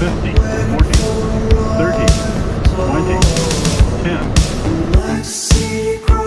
50, 40, 30, 20, 10.